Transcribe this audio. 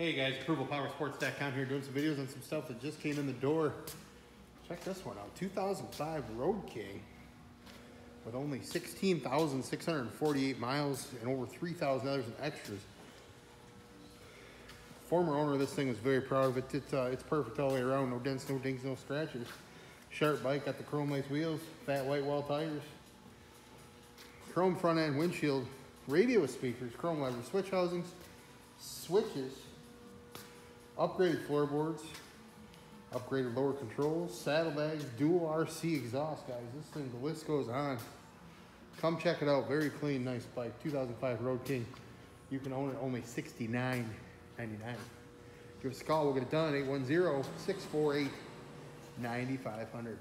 Hey guys, ApprovalPowerSports.com here doing some videos on some stuff that just came in the door. Check this one out, 2005 Road King with only 16,648 miles and over $3,000 in extras. Former owner of this thing was very proud of it. It's, uh, it's perfect all the way around, no dents, no dings, no scratches. Sharp bike, got the chrome lace wheels, fat white wall tires, chrome front end windshield, radio speakers, chrome lever switch housings, switches, upgraded floorboards, upgraded lower controls, saddlebags, dual RC exhaust, guys. This thing, the list goes on. Come check it out. Very clean, nice bike. 2005 Road King. You can own it only $69.99. Give us a call. We'll get it done. 810 648 9500.